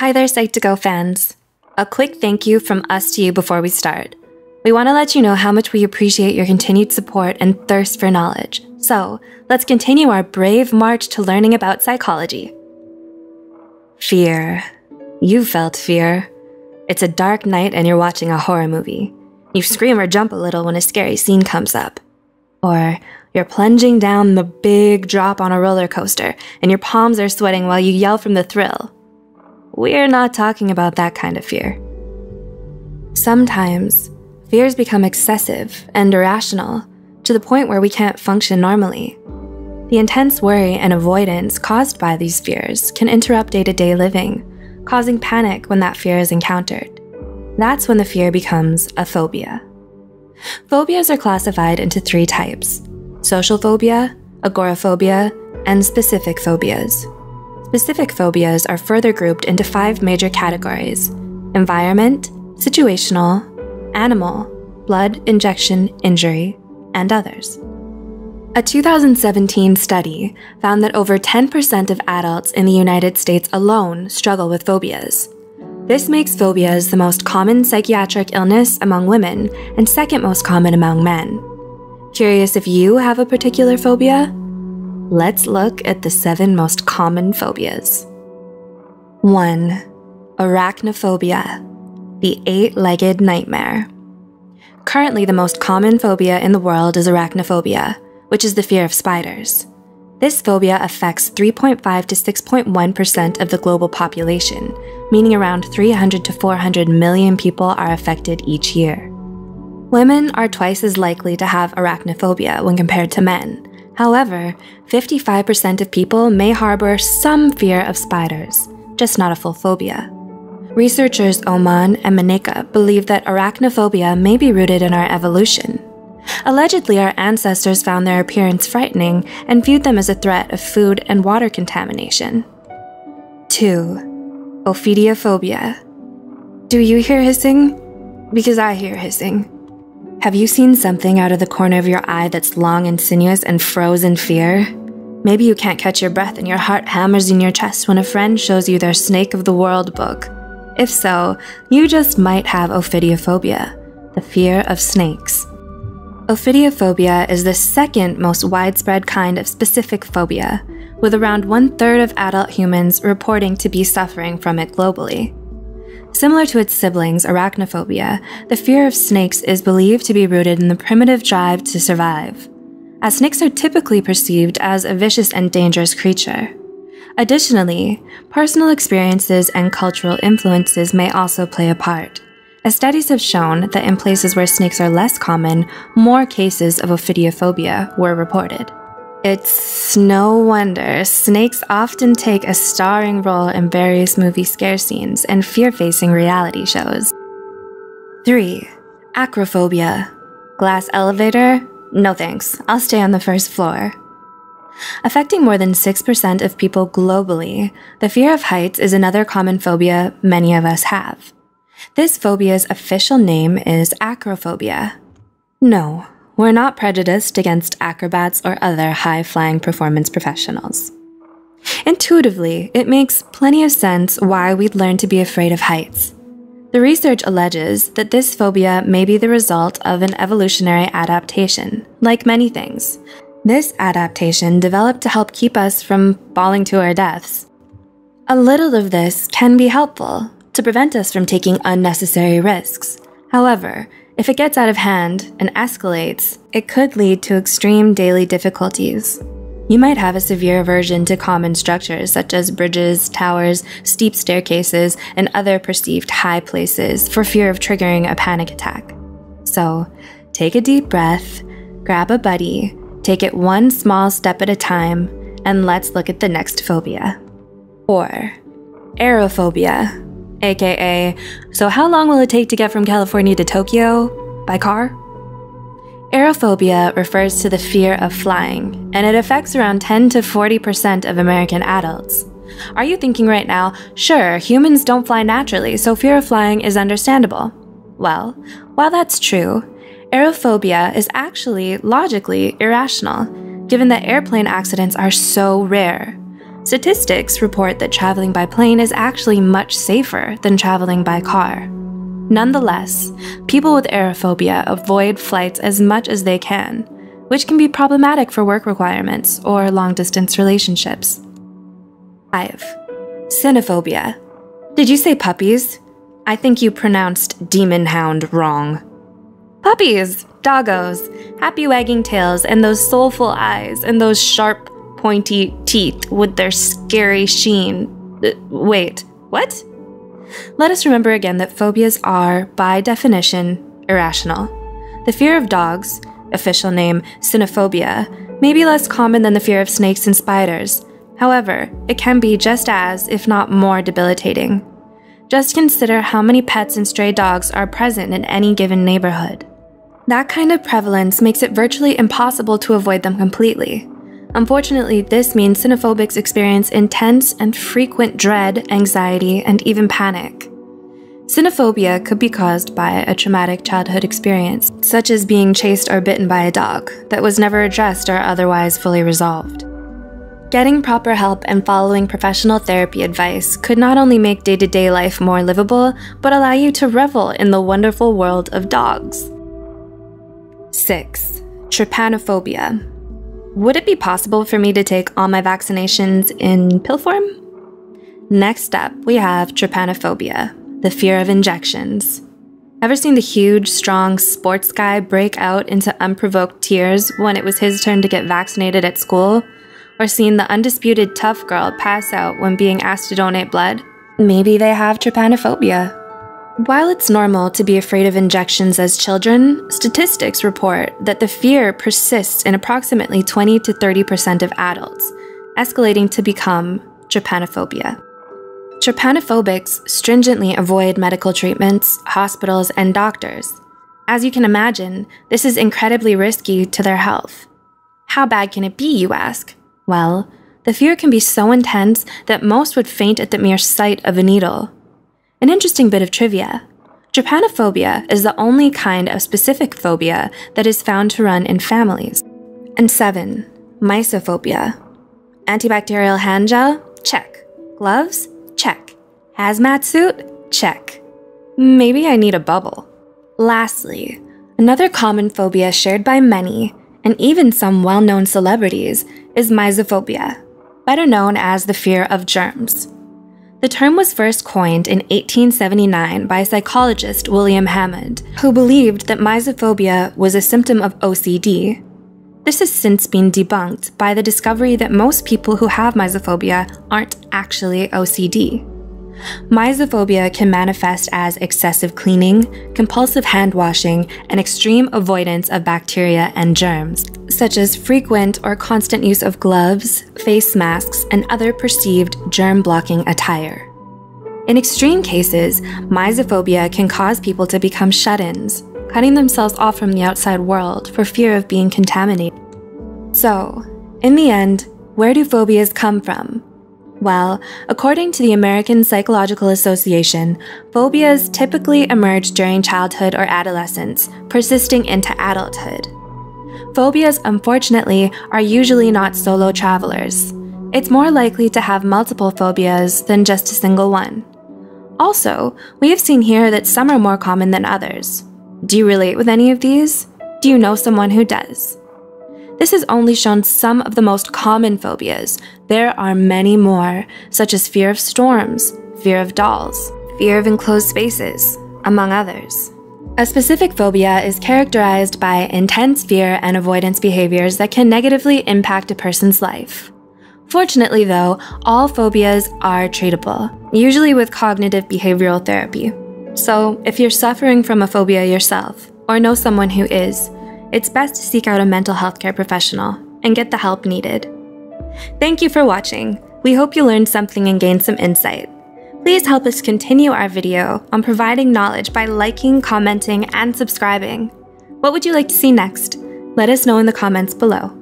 Hi there, Psych2Go fans. A quick thank you from us to you before we start. We want to let you know how much we appreciate your continued support and thirst for knowledge. So, let's continue our brave march to learning about psychology. Fear. You felt fear. It's a dark night and you're watching a horror movie. You scream or jump a little when a scary scene comes up. Or you're plunging down the big drop on a roller coaster and your palms are sweating while you yell from the thrill. We're not talking about that kind of fear. Sometimes, fears become excessive and irrational to the point where we can't function normally. The intense worry and avoidance caused by these fears can interrupt day to day living, causing panic when that fear is encountered. That's when the fear becomes a phobia. Phobias are classified into three types social phobia, agoraphobia, and specific phobias. Specific phobias are further grouped into five major categories environment, situational, animal, blood injection injury, and others. A 2017 study found that over 10% of adults in the United States alone struggle with phobias. This makes phobias the most common psychiatric illness among women and second most common among men. Curious if you have a particular phobia? Let's look at the seven most common phobias. 1. Arachnophobia, the eight legged nightmare. Currently, the most common phobia in the world is arachnophobia, which is the fear of spiders. This phobia affects 3.5 to 6.1% of the global population, meaning around 300 to 400 million people are affected each year. Women are twice as likely to have arachnophobia when compared to men, However, 55% of people may harbor some fear of spiders, just not a full phobia. Researchers Öhman and Mineka believe that arachnophobia may be rooted in our evolution. Allegedly, our ancestors found their appearance frightening and viewed them as a threat of food and water contamination. 2. Ophidiophobia. Do you hear hissing? Because I hear hissing. Have you seen something out of the corner of your eye that's long and sinuous and froze in fear? Maybe you can't catch your breath and your heart hammers in your chest when a friend shows you their Snake of the World book. If so, you just might have ophidiophobia, the fear of snakes. Ophidiophobia is the second most widespread kind of specific phobia, with around one third of adult humans reporting to be suffering from it globally. Similar to its siblings, arachnophobia, the fear of snakes is believed to be rooted in the primitive drive to survive, as snakes are typically perceived as a vicious and dangerous creature. Additionally, personal experiences and cultural influences may also play a part, as studies have shown that in places where snakes are less common, more cases of ophidiophobia were reported. It's no wonder snakes often take a starring role in various movie scare scenes and fear facing reality shows. 3. Acrophobia. Glass elevator? No thanks, I'll stay on the first floor. Affecting more than 6% of people globally, the fear of heights is another common phobia many of us have. This phobia's official name is acrophobia. No, we're not prejudiced against acrobats or other high flying performance professionals. Intuitively, it makes plenty of sense why we'd learn to be afraid of heights. The research alleges that this phobia may be the result of an evolutionary adaptation, like many things. This adaptation developed to help keep us from falling to our deaths. A little of this can be helpful to prevent us from taking unnecessary risks. However, if it gets out of hand and escalates, it could lead to extreme daily difficulties. You might have a severe aversion to common structures such as bridges, towers, steep staircases, and other perceived high places for fear of triggering a panic attack. So, take a deep breath, grab a buddy, take it one small step at a time, and let's look at the next phobia. Or, aerophobia aka, so how long will it take to get from California to Tokyo? By car? Aerophobia refers to the fear of flying, and it affects around 10 to 40% of American adults. Are you thinking right now, sure, humans don't fly naturally, so fear of flying is understandable? Well, while that's true, aerophobia is actually logically irrational, given that airplane accidents are so rare. Statistics report that traveling by plane is actually much safer than traveling by car. Nonetheless, people with aerophobia avoid flights as much as they can, which can be problematic for work requirements or long distance relationships. 5. Cynophobia. Did you say puppies? I think you pronounced demon hound wrong. Puppies, doggos, happy wagging tails, and those soulful eyes, and those sharp, pointy teeth with their scary sheen. Uh, wait, what? Let us remember again that phobias are, by definition, irrational. The fear of dogs, official name cynophobia, may be less common than the fear of snakes and spiders. However, it can be just as, if not more, debilitating. Just consider how many pets and stray dogs are present in any given neighborhood. That kind of prevalence makes it virtually impossible to avoid them completely. Unfortunately, this means cynophobics experience intense and frequent dread, anxiety, and even panic. Cynophobia could be caused by a traumatic childhood experience, such as being chased or bitten by a dog, that was never addressed or otherwise fully resolved. Getting proper help and following professional therapy advice could not only make day to day life more livable, but allow you to revel in the wonderful world of dogs. 6. Trypanophobia. Would it be possible for me to take all my vaccinations in pill form? Next up, we have trypanophobia, the fear of injections. Ever seen the huge, strong sports guy break out into unprovoked tears when it was his turn to get vaccinated at school? Or seen the undisputed tough girl pass out when being asked to donate blood? Maybe they have trypanophobia. While it's normal to be afraid of injections as children, statistics report that the fear persists in approximately 20 to 30% of adults, escalating to become trypanophobia. Trypanophobics stringently avoid medical treatments, hospitals, and doctors. As you can imagine, this is incredibly risky to their health. How bad can it be, you ask? Well, the fear can be so intense that most would faint at the mere sight of a needle. An interesting bit of trivia. Trypanophobia is the only kind of specific phobia that is found to run in families. And 7. Mysophobia. Antibacterial hand gel? Check. Gloves? Check. Hazmat suit? Check. Maybe I need a bubble. Lastly, another common phobia shared by many, and even some well known celebrities, is mysophobia, better known as the fear of germs. The term was first coined in 1879 by psychologist William Hammond, who believed that mysophobia was a symptom of OCD. This has since been debunked by the discovery that most people who have mysophobia aren't actually OCD. Mysophobia can manifest as excessive cleaning, compulsive hand washing, and extreme avoidance of bacteria and germs, such as frequent or constant use of gloves, face masks, and other perceived germ blocking attire. In extreme cases, mysophobia can cause people to become shut ins, cutting themselves off from the outside world for fear of being contaminated. So, in the end, where do phobias come from? Well, according to the American Psychological Association, phobias typically emerge during childhood or adolescence, persisting into adulthood. Phobias, unfortunately, are usually not solo travelers. It's more likely to have multiple phobias than just a single one. Also, we have seen here that some are more common than others. Do you relate with any of these? Do you know someone who does? This has only shown some of the most common phobias. There are many more, such as fear of storms, fear of dolls, fear of enclosed spaces, among others. A specific phobia is characterized by intense fear and avoidance behaviors that can negatively impact a person's life. Fortunately, though, all phobias are treatable, usually with cognitive behavioral therapy. So, if you're suffering from a phobia yourself, or know someone who is, it's best to seek out a mental health care professional and get the help needed. Thank you for watching. We hope you learned something and gained some insight. Please help us continue our video on providing knowledge by liking, commenting, and subscribing. What would you like to see next? Let us know in the comments below.